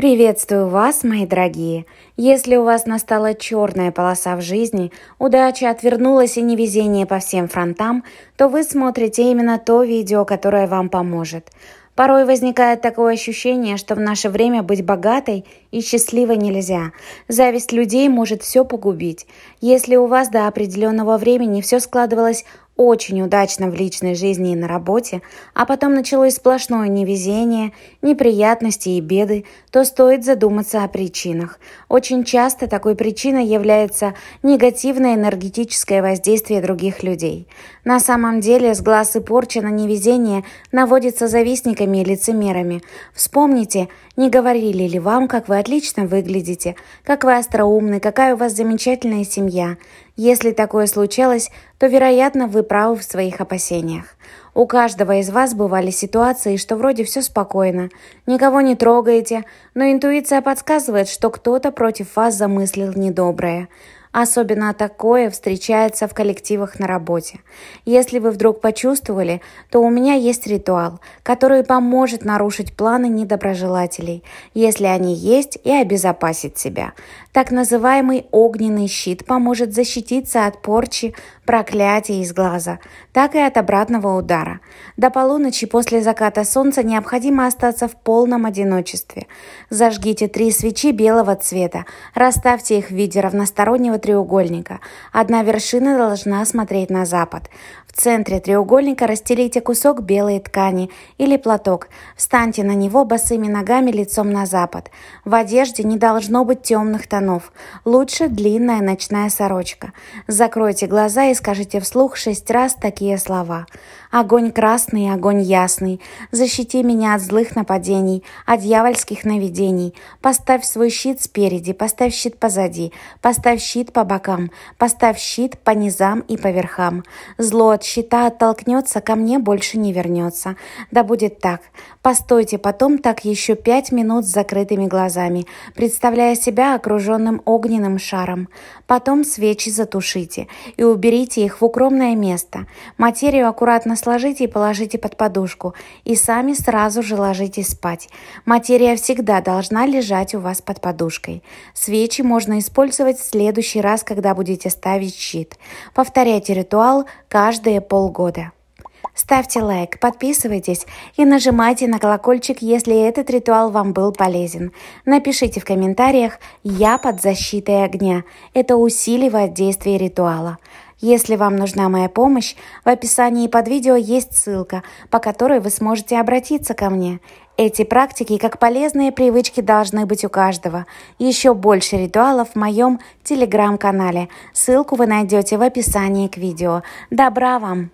Приветствую вас, мои дорогие! Если у вас настала черная полоса в жизни, удача отвернулась и невезение по всем фронтам, то вы смотрите именно то видео, которое вам поможет. Порой возникает такое ощущение, что в наше время быть богатой и счастливой нельзя. Зависть людей может все погубить. Если у вас до определенного времени все складывалось очень удачно в личной жизни и на работе, а потом началось сплошное невезение, неприятности и беды, то стоит задуматься о причинах. Очень часто такой причиной является негативное энергетическое воздействие других людей. На самом деле с глаз и порча на невезение наводится завистниками и лицемерами. Вспомните, не говорили ли вам, как вы отлично выглядите, как вы остроумны, какая у вас замечательная семья. Если такое случалось, то, вероятно, вы правы в своих опасениях. У каждого из вас бывали ситуации, что вроде все спокойно, никого не трогаете, но интуиция подсказывает, что кто-то против вас замыслил недоброе. Особенно такое встречается в коллективах на работе. Если вы вдруг почувствовали, то у меня есть ритуал, который поможет нарушить планы недоброжелателей, если они есть, и обезопасить себя. Так называемый огненный щит поможет защититься от порчи, проклятий из глаза, так и от обратного удара. До полуночи после заката солнца необходимо остаться в полном одиночестве. Зажгите три свечи белого цвета, расставьте их в виде равностороннего треугольника. Одна вершина должна смотреть на запад. В центре треугольника расстелите кусок белой ткани или платок. Встаньте на него босыми ногами лицом на запад. В одежде не должно быть темных тонов. Лучше длинная ночная сорочка. Закройте глаза и скажите вслух шесть раз такие слова. Огонь красный, огонь ясный, защити меня от злых нападений, от дьявольских наведений. Поставь свой щит спереди, поставь щит позади, поставь щит по бокам, поставь щит по низам и по верхам. Зло от щита оттолкнется, ко мне больше не вернется. Да будет так. Постойте потом так еще пять минут с закрытыми глазами, представляя себя окруженным огненным шаром. Потом свечи затушите и уберите их в укромное место. Материю аккуратно сложите и положите под подушку, и сами сразу же ложитесь спать. Материя всегда должна лежать у вас под подушкой. Свечи можно использовать в следующий раз, когда будете ставить щит. Повторяйте ритуал каждые полгода. Ставьте лайк, подписывайтесь и нажимайте на колокольчик, если этот ритуал вам был полезен. Напишите в комментариях «Я под защитой огня». Это усиливает действие ритуала. Если вам нужна моя помощь, в описании под видео есть ссылка, по которой вы сможете обратиться ко мне. Эти практики, как полезные привычки, должны быть у каждого. Еще больше ритуалов в моем телеграм-канале. Ссылку вы найдете в описании к видео. Добра вам!